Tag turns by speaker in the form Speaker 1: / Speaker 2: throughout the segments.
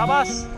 Speaker 1: Babas!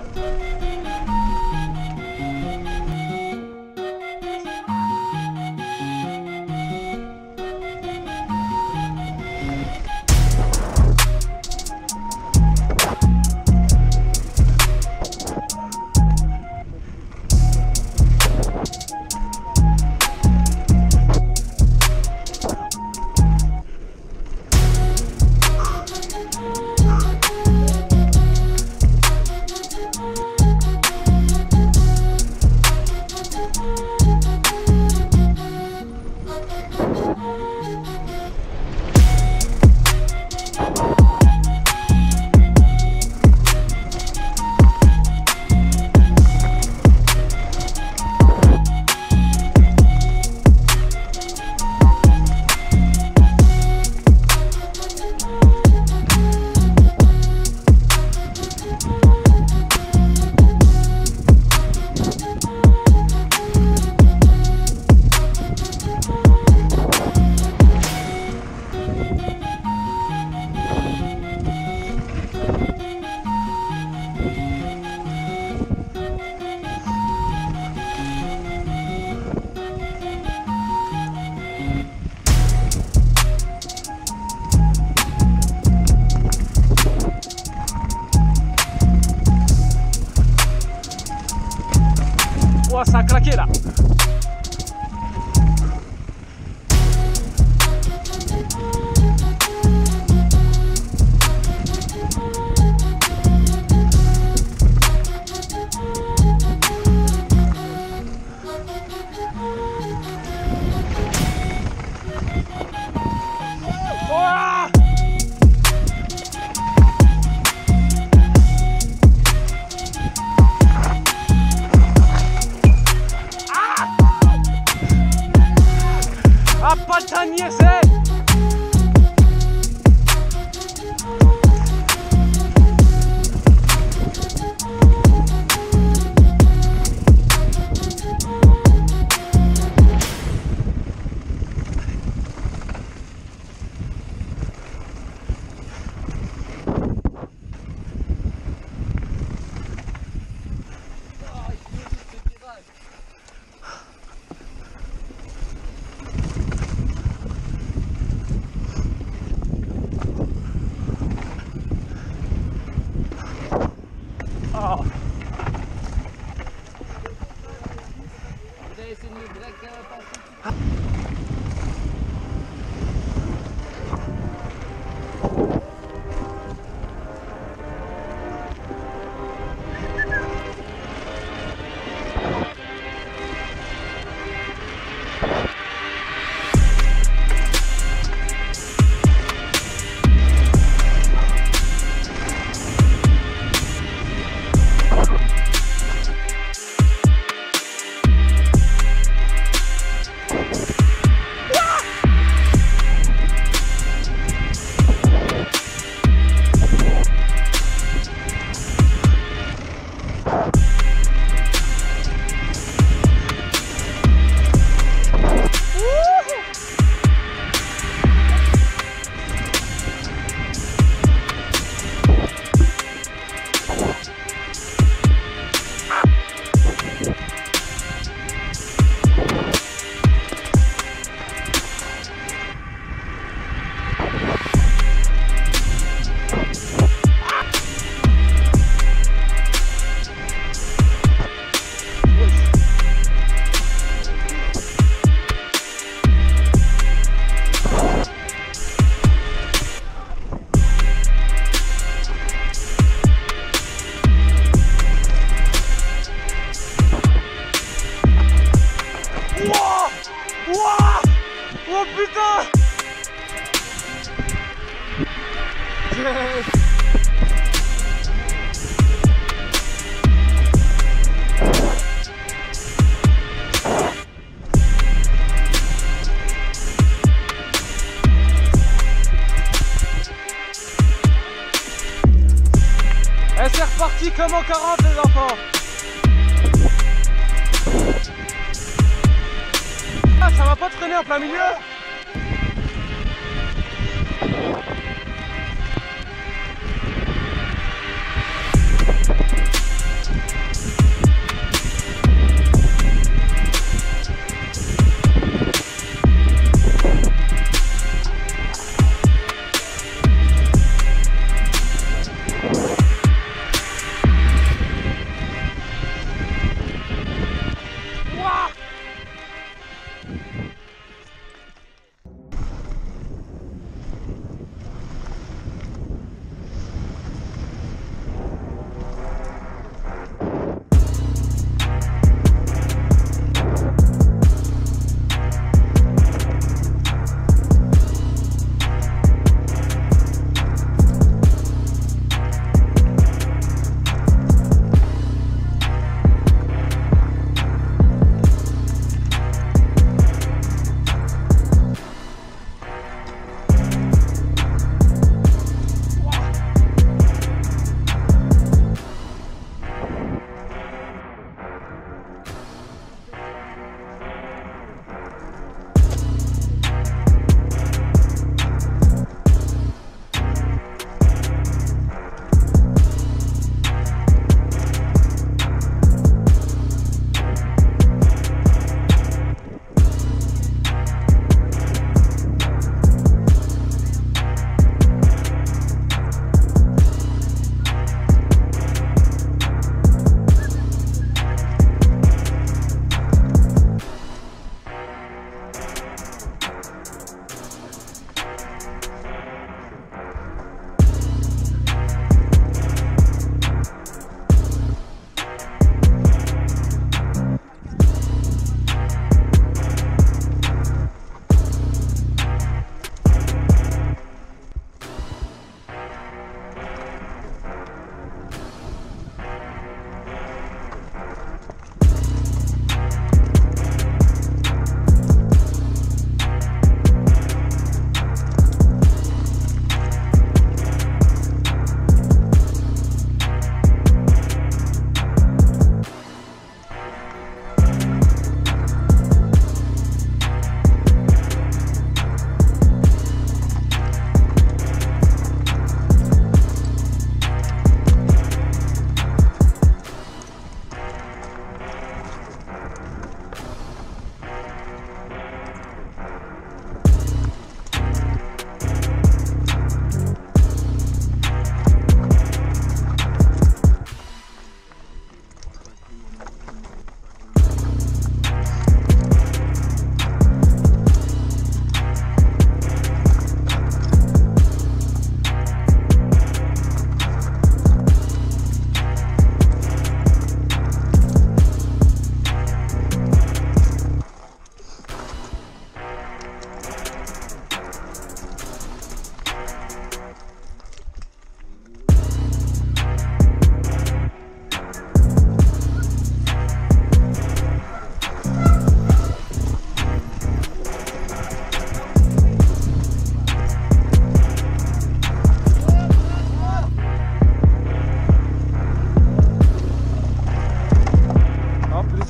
Speaker 1: o sacra Kira. Ah. Oh putain Et c'est reparti comme en 40 les enfants. Ah, ça va pas te freiner en plein milieu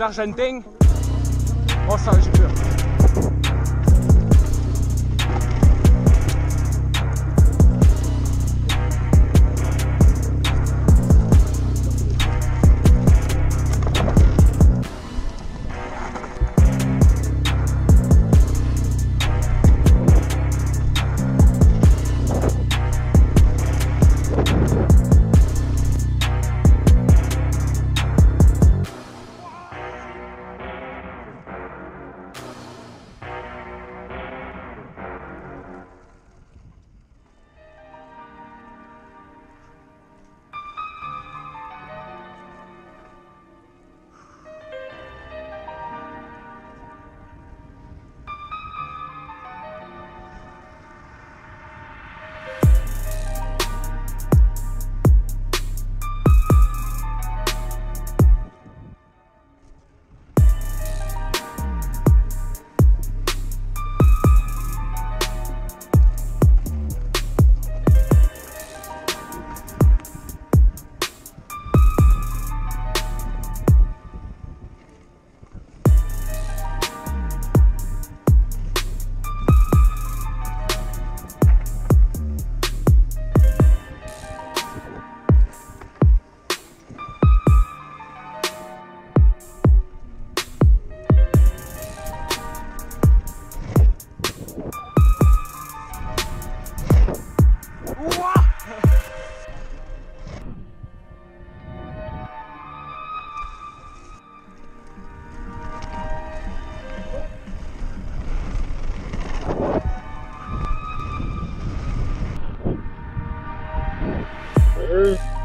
Speaker 1: Argentins. Oh ça, j'ai
Speaker 2: Valeu!